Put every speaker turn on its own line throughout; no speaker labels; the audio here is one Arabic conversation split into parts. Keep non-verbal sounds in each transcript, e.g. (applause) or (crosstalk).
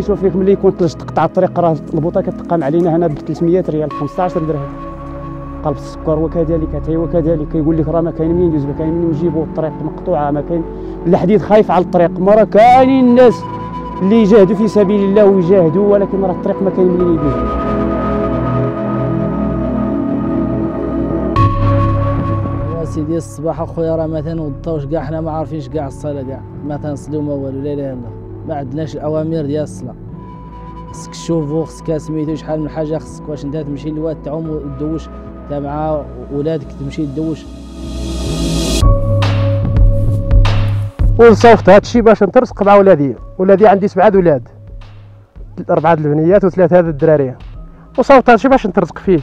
يشوف فيك ملي يكون ثلج تقطع الطريق راه البوطة كتقام علينا هنا ب 300 ريال 15 درهم. قلب السكر وكذلك حتى وكذلك كيقول لك راه ما كاين منين ندوز ما كاين منين نجيبو الطريق مقطوعة ما كاين. الحديد خايف على الطريق. مرة كاينين الناس اللي يجاهدوا في سبيل الله ويجاهدوا ولكن راه الطريق ما كاين منين يدوزوا
سيدي الصباح اخويا راه مثلا وضطاوش كاع حنا ما عارفينش كاع الصلاة كاع ما تنصليو ما والو لا إله إلا الله. ما عندناش الأوامر ديال الصلاة. خصك تشوفو خصك سميتو شحال من حاجة خصك واش انت تمشي للواد تعوم وتدوش انت مع ولادك تمشي تدوش.
ونصوفت هذا الشيء باش نترزق مع ولادي. ولادي عندي سبعة ولاد. أربعة البنيات وثلاثة هذا الدرارية وصوت هذا الشيء باش نترزق فيه.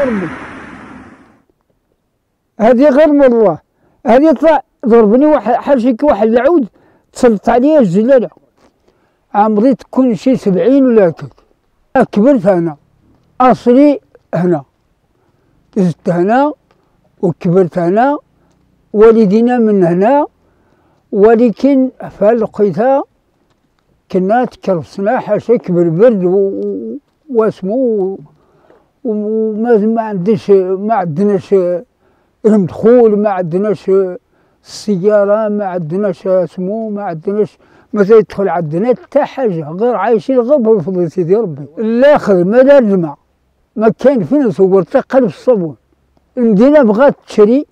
ضربي هذه غير من الله هذه طلع ضربني واحد حاشيك واحد العود تسلط عليه الجلاله عمري تكون شي سبعين ولا هكاك. كبرت هنا. أصلي هنا. زدت هنا وكبرت هنا. والدينا من هنا. ولكن فلقيتها كنا تكرسنا حاشاك بالبرد واسمو وما ما عندناش ما عندناش المدخول ما عندناش السيارة ما عندناش سمو ما عندناش ما يدخل عندنا حتى حاجة غير عايشين غير بفضل سيدي ربي. لا خدمة لا الماء. ما كاين فين نصور قلب الصابون. المدينة بغات تشري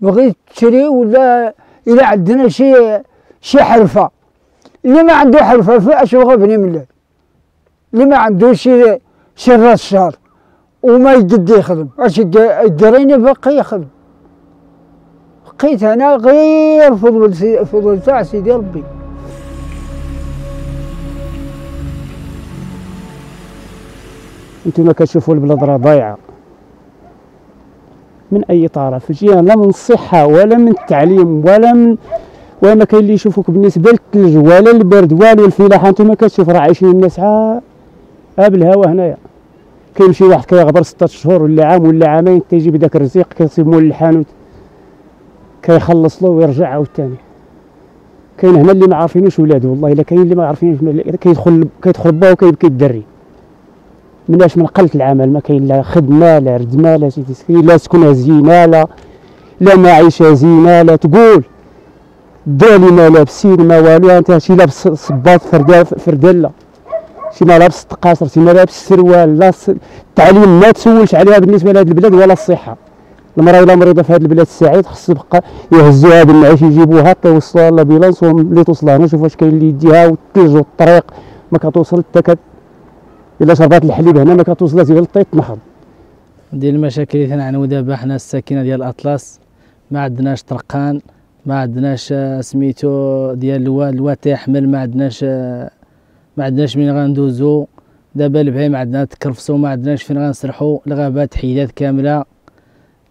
بغيت تشري ولا إلا عندنا شي شي حرفة. اللي ما عنده حرفة فاش بني من اللي ما عنده شي شي راس شهر. وما يقد يخدم. اش قريني باقي يخدم. بقيت أنا غير فضل فضل تاع سيدي ربي.
أنتم كتشوفوا البلاد راه ضايعة. من أي طرف؟ جهه لا من الصحه ولا من التعليم ولا من وما كاين اللي يشوفوك بالنسبة للثلج ولا البرد والو الفلاحة. أنتم كتشوف راه عايشين الناس عا بالهوا هنايا. كيمشي واحد كيغبر ستة شهور ولا عام ولا عامين تيجي بداك الرزيق كيصيب مول الحانوت كيخلص له ويرجع عاوتاني كاين هنا اللي ما عارفينوش ولادو والله إلا كاين اللي ما عارفينوش كيدخل كيدخل با وكيبكي الدري. مناش من قلة العمل ما كاين لا خدمة لا ردمة لا شي لا سكنة زينة لا لا معيشة زينة لا تقول. دالي ما لابسين ما والو انت شي لابس صباط فردالة شي ما لابس تقاصر شي ما لابس سروال لا التعليم ما تسولش عليها بالنسبة لهذه البلاد ولا الصحة. المرأة الا مريضة في هذه البلاد السعيد خص تبقى يهزوها بالمعيش يجيبوها توصلها لابيلانس اللي توصلها. هنا شوف واش كاين اللي يديها والثلج والطريق ما كتوصل حتى إلا شربات الحليب هنا ما كتوصلها غير للطيط تنحض
ديال المشاكل اللي تنعانيو دابا حنا الساكنة ديال الأطلس. ما عندناش طرقان ما عندناش سميتو ديال الواد الواد تيحمل ما عندناش ما عندناش منين غندوزو دابا البهايم عندنا تكرفسو ما عندناش فين غنسرحو. الغابات حيدات كاملة.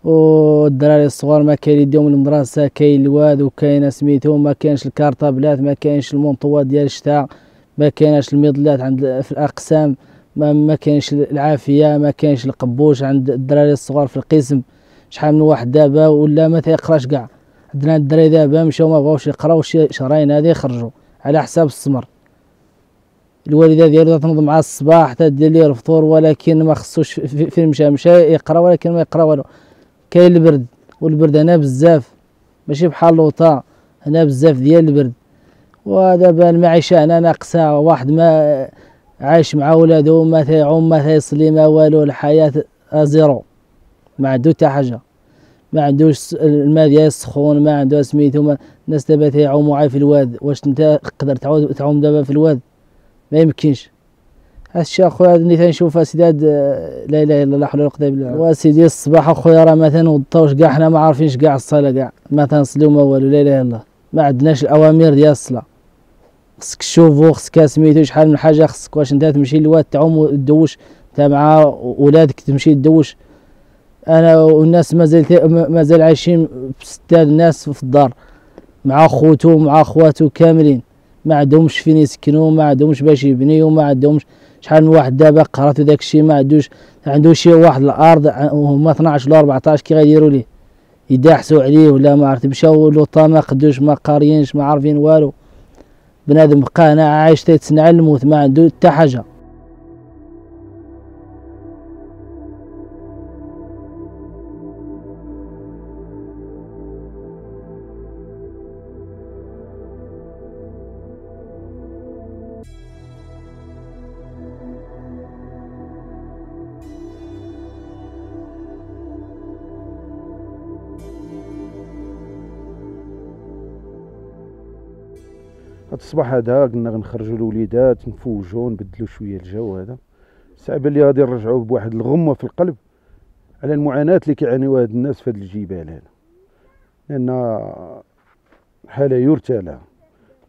والدراري الصغار ما كاين يديهم المدرسة كاين الواد وكاين سميتو ما كاينش الكارطابلات ما كاينش المونطوات ديال الشتاء ما كاينش الميضلات عند في الأقسام ما, ما كاينش العافية ما كاينش القبوش عند الدراري الصغار في القسم. شحال من واحد دابا ولا ما تيقراش كاع. عندنا الدراري دابا مشاو ما بغاوش يقراو شي شهرين هادي يخرجوا على حساب السمر. الوالدة ديالو تنوض مع الصباح تدير ليه الفطور ولكن ما خصوش فين مشى مشى يقرا ولكن ما يقرا والو. كاين البرد والبرد هنا بزاف. ماشي بحال لوطا هنا بزاف ديال البرد. ودابا المعيشة هنا ناقصة واحد ما عايش مع ولادو ما تيعوم ما تيصلي ما والو الحياة zéro. ما عنده حتى حاجة. ما عندوش الماء ديال السخون ما عنده سميتو الناس دابا تيعوموا غير في الواد. واش انت تقدر تعوم دابا في الواد؟ ما يمكنش. هاد الشيء أخويا اللي تنشوف اسيدي هاد لا إله إلا الله حول ولا قوة إلا بالله. واسيدي الصباح أخويا راه ما تنوضوش كاع حنا ما عارفينش كاع الصلاة كاع. ما تنصليو ما والو لا إله إلا الله. ما عندناش الأوامر ديال الصلاة. خصك تشوفو خصك سميتو شحال من حاجة خصك واش انت تمشي للواد تعوم وتدوش انت مع ولادك تمشي تدوش. أنا والناس مازال مازال عايشين بستاد الناس في الدار مع خوتو مع خواتو كاملين. ما عندهمش فين يسكنوا ما عندهمش باش يبنيو ما عندهمش شحال من واحد دابا قراتو داك الشيء ما عندوش عنده شي واحد الأرض هما 12 ولا 14 كي غيديروا ليه؟ يداحسوا عليه ولا ما عرفت مشاو لوطا ما قدوش ما قاريينش ما عارفين والو. بنادم بقى أنا عايش تيتسنى على الموت ما عنده حتى حاجة.
هاد الصباح هذا قلنا غنخرجوا الوليدات نفوجوا نبدلوا شوية الجو هذا. صعب اللي غادي نرجعوا بواحد الغمة في القلب على المعاناة اللي كيعانيوها هاد الناس في هاد الجبال هذا. لأن حالة يرثى لها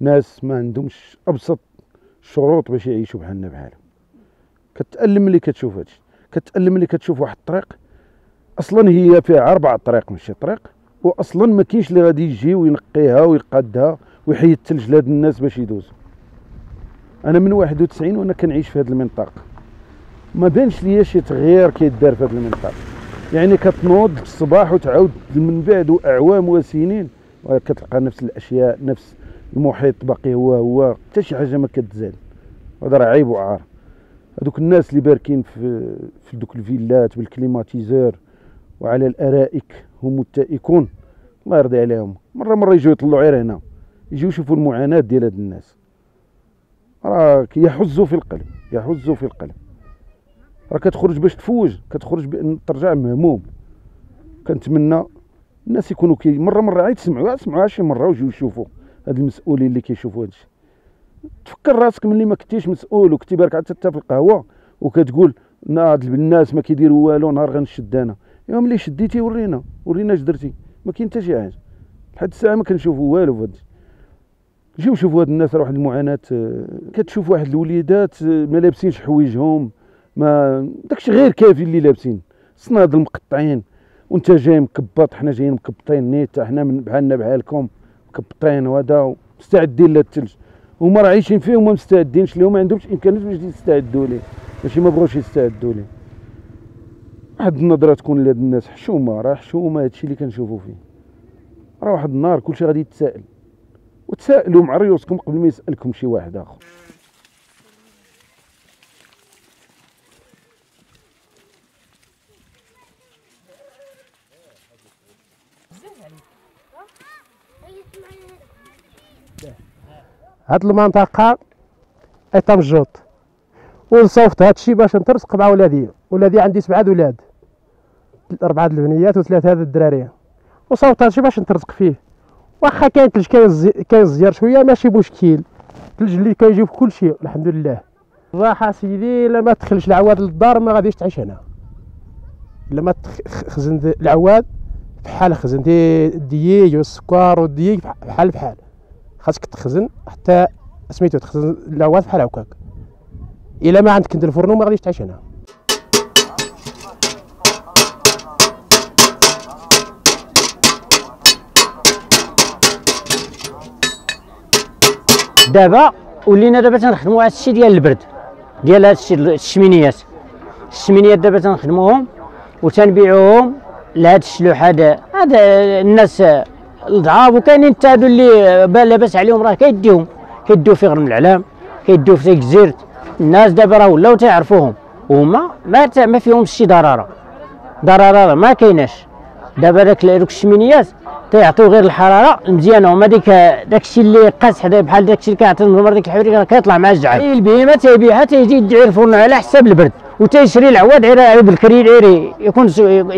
ناس ما عندهمش أبسط شروط باش يعيشوا بحالنا بحالهم كتألم ملي كتشوف هادشي. كتألم ملي كتشوف واحد الطريق. أصلا هي فيها أربع طريق ماشي طريق. واصلا ما كاينش اللي غادي يجي وينقيها ويقادها. ويحيد الثلج لهاد الناس باش يدوزوا أنا من 91 وأنا كنعيش في هذه المنطقة ما بانش ليا شي تغيير كيدار في هذه المنطقة يعني كتنوض في الصباح وتعاود من بعد اعوام وسنين كتلقى نفس الأشياء نفس المحيط باقي هو هو حتى شي حاجة ما كتزال. هذا راه عيب وعار. هذوك الناس اللي باركين في في دوك الفيلات بال climatiseur وعلى الأرائك هم متكئون. الله يرضي عليهم. مرة مرة يجوا يطلعوا غير هنا. يجيو يشوفوا المعاناة ديال هاد الناس. راك يحز في القلب يحز في القلب. راه كتخرج باش تفوج كتخرج بان ترجع مهموم. كنتمنى الناس يكونوا كي مرة مرة عاد يسمعوا سمعوها شي مرة ويجيو يشوفوا هاد المسؤولين اللي كيشوفوا هادشي. تفكر راسك ملي ما كنتيش مسؤول وكنتي بارك حتى في القهوة وكتقول هاد الناس ما كيديروا والو نهار غنشد أنا. يوم اللي شديتي ورينا ورينا اش درتي. ما كاين حتى شي حاجة. لحد الساعة ما كنشوفوا والو في هادشي. جيو شوفوا هاد الناس راه واحد المعاناة آه، كتشوف واحد الوليدات آه، ما لابسينش حوايجهم ما داكشي غير كافي اللي لابسين. صنادل مقطعين وانت جاي مكبط حنا جايين مكبطين نيت حنا من بحالنا بحالكم مكبطين وهذا مستعدين للثلج هما راه عايشين فيه وما مستعدينش ليه ما عندهمش امكانيات باش يستعدوا ليه. ماشي ما بغوش يستعدوا ليه. واحد النظرة تكون لهاد الناس حشومة راه حشومة هادشي اللي كنشوفوا فيه. راه واحد النهار كلشي غادي يتسائل وتسائلوا مع ريوسكم قبل ما يسألكم شي واحد آخر.
هاد المنطقة ايطامجوط ونصوفت هاد الشيء باش نترزق مع ولادي. ولادي عندي سبعة ولاد. أربعة البنيات وثلاثة هاد الدرارية وصوفت هاد باش نترزق فيه. واخا كاين تلج كاين زيار شوية ماشي مشكل. الثلج اللي كيجي في كل شيء الحمد لله الراحه سيدي إلا ما تدخلش العواد للدار ما غاديش تعيش هنا. إلا ما خزن العواد بحال خزن الدياج والسكر والدياج بحال بحال. خاصك تخزن حتى سميتو تخزن العواد بحال هكاك. إلا ما عندك انت الفرن ما غاديش تعيش هنا.
دابا ولينا دابا تنخدموا على الشيء ديال البرد ديال هاد الشيء الشمينيات. الشمينيات دابا تنخدموهم وتنبيعوهم لهاد الشلوح هذا هذا الناس الضعاف. وكاينين حتى هادو اللي لاباس عليهم راه كيديهم كيديو في غرم العلام كيديو في الجزيرة الناس دابا راه ولاو تيعرفوهم وهما ما ما فيهمش شي ضرارة. ضرارة ما كايناش. دابا داك الشمينيات تيعطيو غير الحرارة المزيانه وما ديك داك الشيء اللي قاس حدا بحال داك الشيء اللي كيعطي النمر ديك الحريره كيطلع مع الجعل. البهيمة تيبيعها تيجي يدعي الفرن على حساب البرد وتيشري العواد غير بالكري غير يكون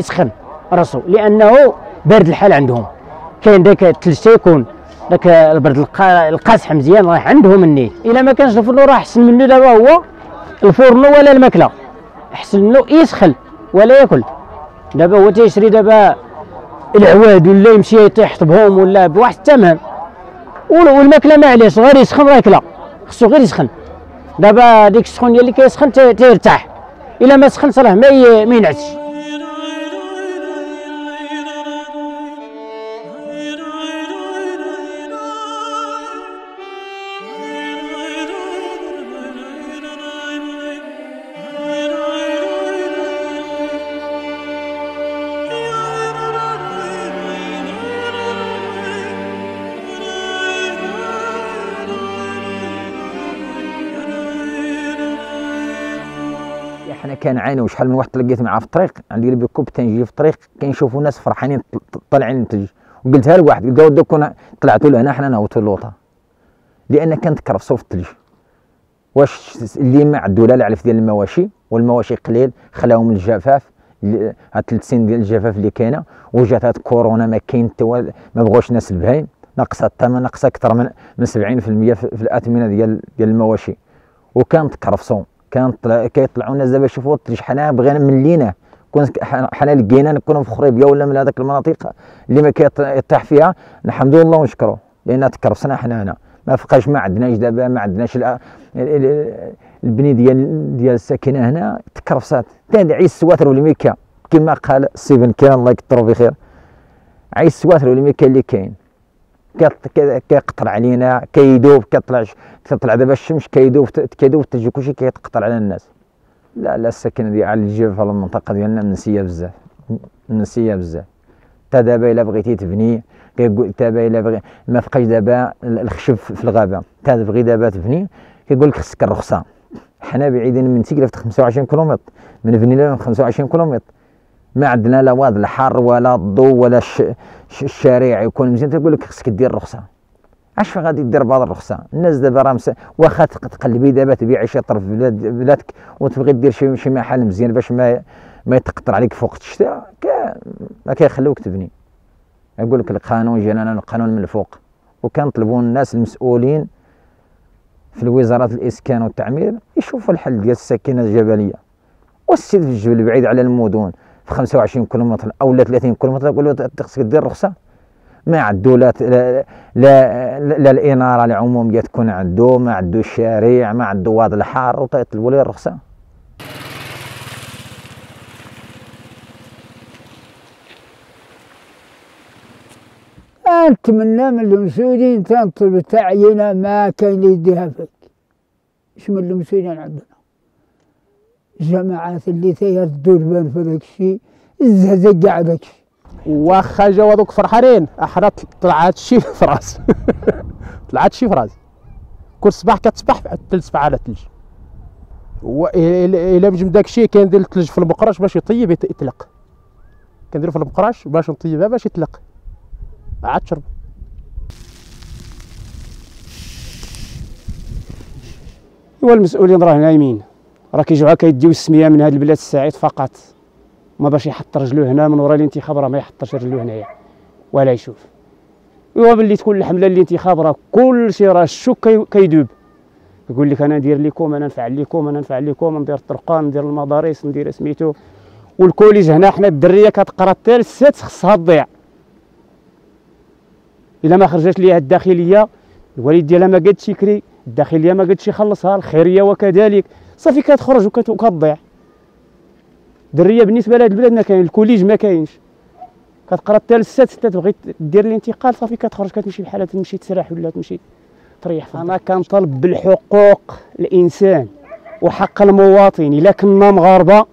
يسخن راسو لأنه بارد الحال عندهم. كاين داك الثلج تيكون داك البرد القا- القاصح مزيان راه عندهم النيل. إلا ما كانش الفرن راه احسن منه دابا هو الفرن ولا الماكلة. احسن منه يسخن ولا ياكل. دابا هو تيشري دابا العواد ولا يمشي يطيح طبهم ولا بواحد الثمن. وال- والماكلة معليش غير يسخن راكله خصو غير يسخن. دابا ديك السخونية اللي كيسخن تي- تيرتاح. إلا ما سخنش راه ما ينعسش.
كنعانيو شحال من واحد تلقيت معاه في الطريق عندي بكوب تنجي في الطريق كنشوفوا ناس فرحانين طالعين للثلج وقلتها لواحد قلت له كنا طلعتوا لهنا حنا نهوتوا اللوطه لأن كانت كرفصوا في الثلج واش اللي ما عنده لا العلف ديال المواشي والمواشي قليل خلاهم الجفاف اللي- هاد ثلاث سنين ديال الجفاف اللي كاينة. وجات هاد كورونا ما كاين حتى ما بغوش الناس البهايم. ناقصة الثمن ناقصة أكثر من من 70% في الأثمنة ديال ديال المواشي. وكانت كرفصوا كان طلع كيطلعوا الناس دابا الثلج حنا بغينا ملينا كون حنا لقينا نكونوا في خريبيه ولا من هذاك المناطق اللي ما كيطيح فيها نحمدو الله ونشكروه لأن تكرفصنا حنا هنا. ما فقاش ما عندناش دابا ما عندناش البني ديال ديال الساكنة هنا. تكرفصات ثاني عيس السواتر والميكا كما قال ستيفن كان الله يكثروا بخير. عيس السواتر والميكا اللي كاين. كيقطر علينا كيدوب كيطلع ش- كتطلع دابا الشمس كيدوب كيدوب تجي كلشي كيتقطر على الناس. لا لا السكنه ديال على الجبل في المنطقة ديالنا منسية بزاف منسية بزاف. تا دابا إلا بغيتي تبني كيقول دابا إلا بغي ما بقاش دابا ال- الخشب في الغابة. تا تبغي دابا تبني كيقول لك خصك الرخصه حنا بعيدين من تيكلا في 25 كيلومتر. من بنينا 25 كيلومتر. ما عندنا لا واد الحر ولا الضوء ولا الش... الشارع يكون مزيان. تقول لك خصك دير الرخصة. اش غادي دير بهذه الرخصة؟ الناس دابا راه مس... واخا تق- تقلبي دابا تبيعي شي طرف بلاد بلادك وتبغي دير شي شي محل مزيان باش ما ما يتقطر عليك فوق الشتاء كا... ما كيخلوك تبني. يقول لك القانون جانا القانون من الفوق. وكنطلبوا الناس المسؤولين في الوزارات الإسكان والتعمير يشوفوا الحل ديال السكنه الجبلية. والسيد في الجبل بعيد على المدن. في 25 كيلومتر أو لا 30 كيلومتر يقول له دير رخصة؟ ما عندو لا لا لا, لا الإنارة العموميه تكون عنده ما عنده الشارع ما عنده واد الحار ويطلبوا ليه الرخصة؟
نتمنى من المسؤولين تنطلب تعيينه ما اللي يديها فيك اش من المسؤولين عندنا؟ الجماعات اللي تيردوا البال في داك الشيء الزهزة كاع داك الشيء
واخا جاو هذوك فرحانين إحنا طلعت شي (laughs) في راس طلعت شي في راس كل صباح كتصبح سبعة على الثلج الا بجم داك الشيء كندير الثلج في المقراش باش يطيب يطلق كنديرو في المقراش باش نطيبها باش يطلق عاد تشرب.
ايوا المسؤولين راه نايمين. راه كيجيو كيديو السمية من هذه البلاد السعيد فقط. ما باش يحط رجلو هنا من وراء الانتخاب راه ما يحطش رجلو هنايا ولا يشوف. ايوا ملي تكون الحملة الانتخاب راه كلشي راه الشوك كي- كيدوب. يقول لك أنا ندير لكم أنا نفعل لكم أنا نفعل لكم ندير الطرقان ندير المدارس ندير سميتو. وال collège هنا حنا الدرية كتقرا حتى للسات خصها تضيع. إلا ما خرجت ليها الداخلية الوالد ديالها ما قادش يكري الداخلية ما قادش يخلصها الخيرية وكذلك. صافي كتخرج وكت- وكتضيع. درية بالنسبة لهاد البلاد ما كاين ال collège ما كاينش. كتقرا حتى للسات حتى تبغي دير الانتقال صافي كتخرج كتمشي بحالها تمشي تسرح ولا تمشي تريح أنا كنطالب بالحقوق الإنسان وحق المواطن. إلا كنا مغاربة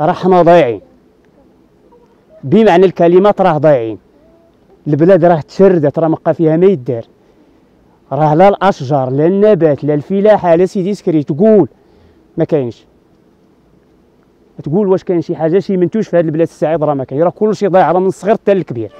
راه حنا ضايعين. بمعنى الكلمة راه ضايعين. البلاد راه تشردت راه مابقى فيها ما يدار. راه لا الأشجار لا النبات لا الفلاحة لا سيدي سكري تقول ما كاينش. تقول واش كاين شي حاجة شي منتوج في هذا البلاد السعيد راه ما كاين. راه كلشي ضايع راه من الصغير حتى الكبير